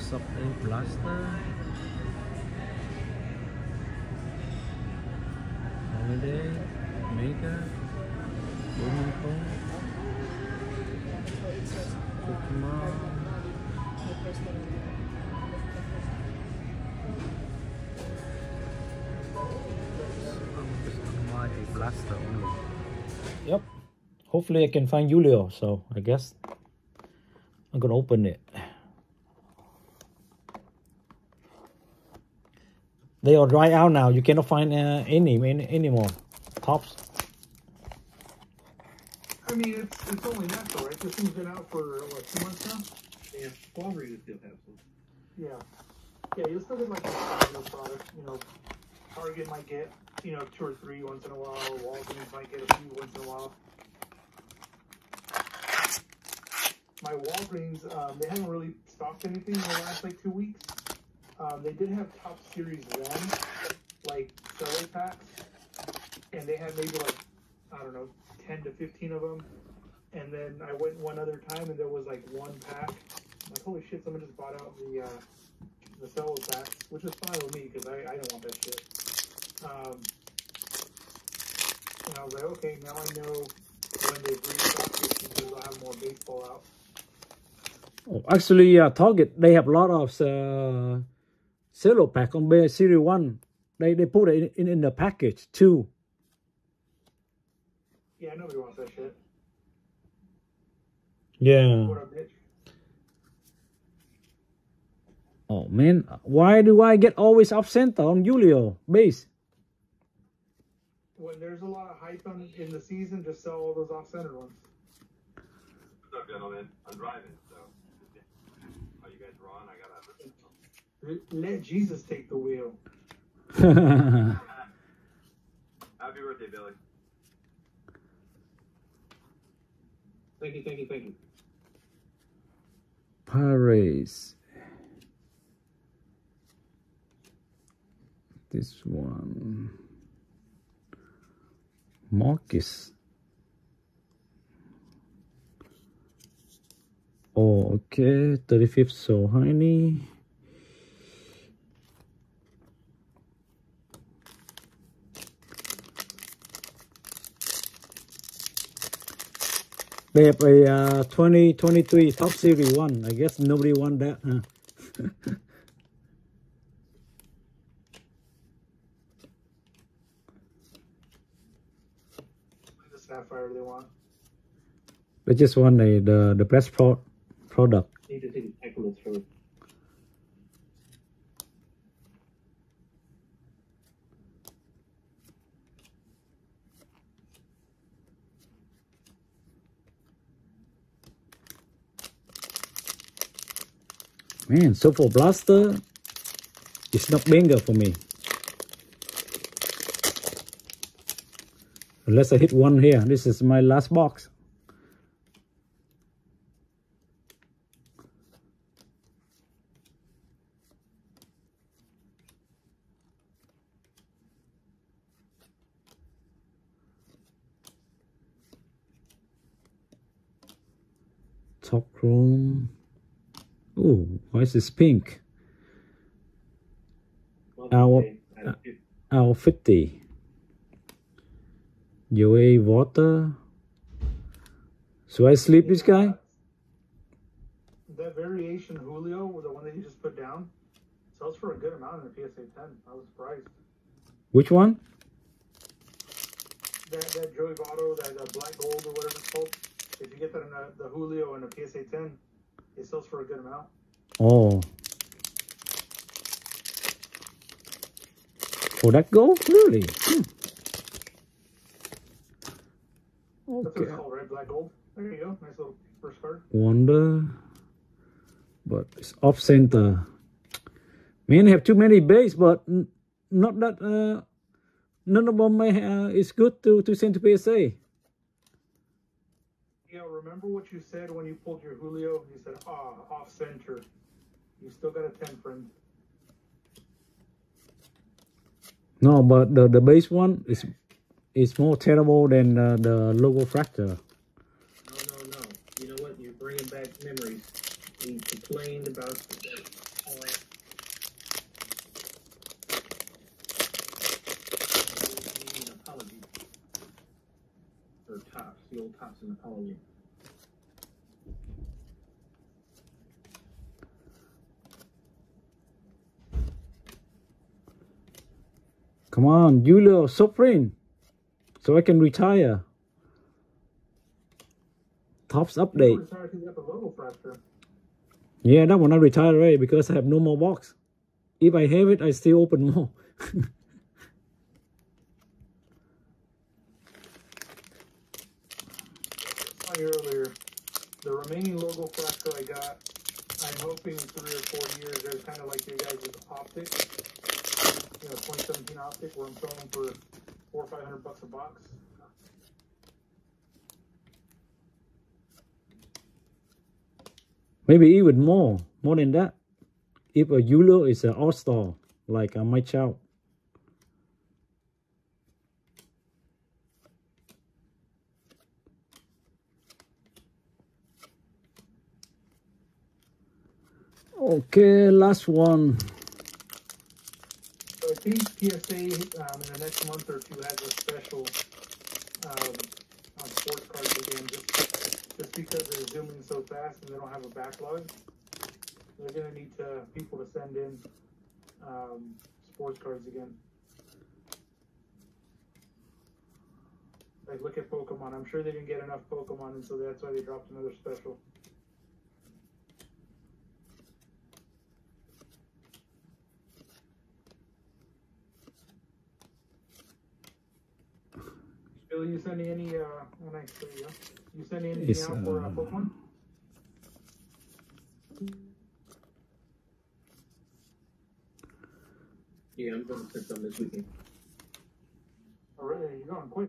A Blaster. Holiday, Mega, Blumenthal, Pokemon. A Blaster only. Yep. Hopefully I can find Julio, so I guess I'm gonna open it. They are dry out now. You cannot find uh, any, any anymore. Topps. I mean, it's it's only natural, right? This thing's been out for what two months now. Yeah, Walgreens still have some. Yeah, yeah. You'll still get like a new product. You know, Target might get you know two or three once in a while. Walgreens might get a few once in a while. My Walgreens, um, they haven't really stocked anything in the last like two weeks. Um, they did have Topps series one, like cello packs, and they had maybe like I don't know, ten to fifteen of them. And then I went one other time, and there was like one pack. I'm like, holy shit! Someone just bought out the uh, the cello packs, which is fine with me because I, I don't want that shit. Um, and I was like, okay, now I know when they've restocked it because I'll have more baseball out. Oh, actually, uh, Target they have a lot of uh, cello pack on B Series One. They they put it in, in, in the package too. Yeah, nobody wants that shit. Yeah. What up, bitch? Oh man, why do I get always off center on Julio base? When there's a lot of hype on, in the season, just sell all those off-center ones. What's up, gentlemen? I'm driving, so. Are you guys wrong? I gotta. Let Jesus take the wheel. Happy birthday, Billy. Thank you, thank you, thank you. Paris. This one. Marcus. Oh, okay. 35th so Heine. They have a uh, 2023 Topps Series 1. I guess nobody won that, huh? The sapphire they want. they just won the, the, the best pro product. Need to take a Man, so for Blaster, it's not banger for me. Unless I hit one here. This is my last box. Topps Chrome. Oh, why is this pink? Our- L fifty. UA water. Should I sleep this guy? That variation Julio, the one that you just put down, sells for a good amount in the PSA 10. I was surprised. Which one? That that Joey Votto, that uh, black gold or whatever it's called. If you get that in the, the Julio and the PSA 10, it sells for a good amount. Oh. For that gold? Really? Hmm. That's what Okay. it's called, right? Black gold. There you go. Nice little first card. Wonder. But it's off center. Man, have too many base, but not that uh none of them may uh, is good to to send to PSA. Yeah, remember what you said when you pulled your Julio? You said, ah, off center. You still got a 10, friend. No, but the the base one is is more terrible than uh, the Logofractor. No, no, no. You know what? You're bringing back memories. We complained about the old in the colorway. Come on, Julio, Supreme. So I can retire. Topps update. We're sorry because you got the Logofractor. Yeah, that one I retired already because I have no more box. If I have it, I still open more. Earlier. The remaining Logofractor I got, I'm hoping three or four years, there's kind of like you guys with optic, you know, 2017 optic, where I'm selling for four or five hundred bucks a box. Maybe even more, more than that. If a Euro is an all-star, like uh, my child. Okay, last one. So I think PSA um, in the next month or two has a special um, on sports cards again, just just because they're zooming so fast and they don't have a backlog. They're gonna need to people to send in um, sports cards again. Like look at Pokemon. I'm sure they didn't get enough Pokemon, and so that's why they dropped another special. Bill, you sending any, uh, when I there you go. You sending anything it's, out for uh, um, Yeah, I'm going to send some this weekend. All right, you're going quick.